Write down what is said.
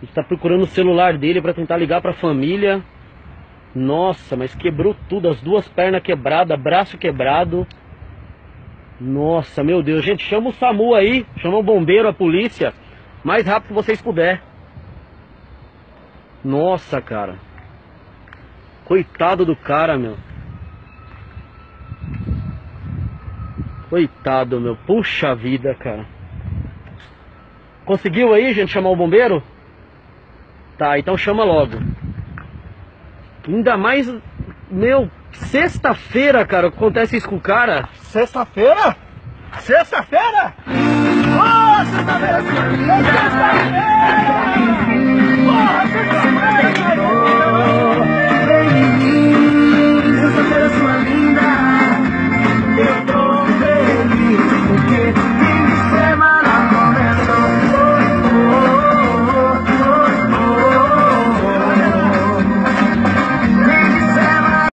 A gente tá procurando o celular dele para tentar ligar pra família. Nossa, mas quebrou tudo, as duas pernas quebradas, braço quebrado. Nossa, meu Deus, gente, chama o SAMU aí, chama o bombeiro, a polícia, mais rápido que vocês puder. Nossa, cara. Coitado do cara, meu. Coitado, meu. Puxa vida, cara. Conseguiu aí, gente, chamar o bombeiro? Tá, então chama logo. Ainda mais, meu, sexta-feira, cara, acontece isso com o cara. Sexta-feira? Sexta-feira? Oh, sexta-feira! Sexta-feira!